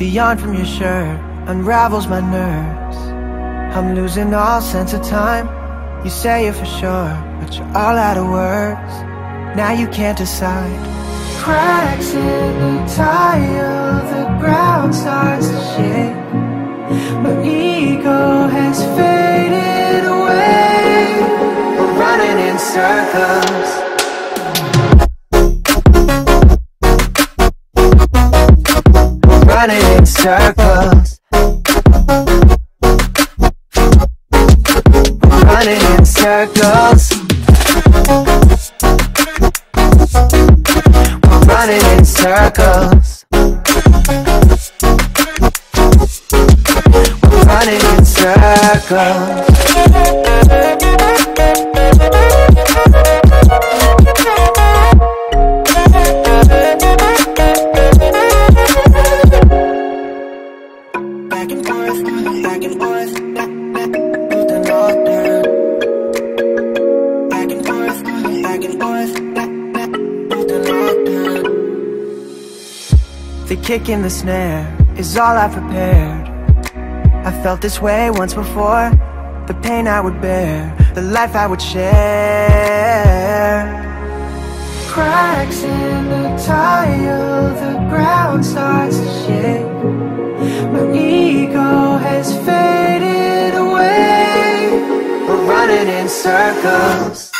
The yarn from your shirt unravels my nerves. I'm losing all sense of time. You say it for sure, but you're all out of words. Now you can't decide. Cracks in the tile, the ground starts to shake. My ego has faded away. We're running in circles. Running in circles. Running in circles. We're running in circles. Running in circles. The kick in the snare is all I prepared. I felt this way once before. The pain I would bear, the life I would share. Cracks in the tile, the ground starts to shake. My ego has faded away. We're running in circles.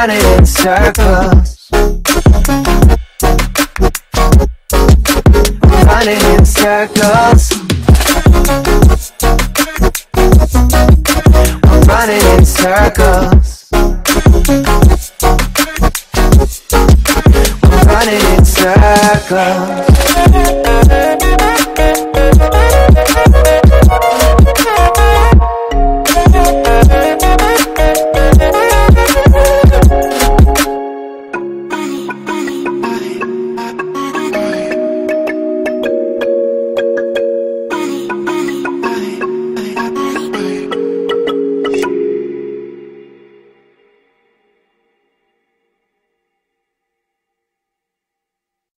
Running in circles. Running in circles. Running in circles. Running in circles.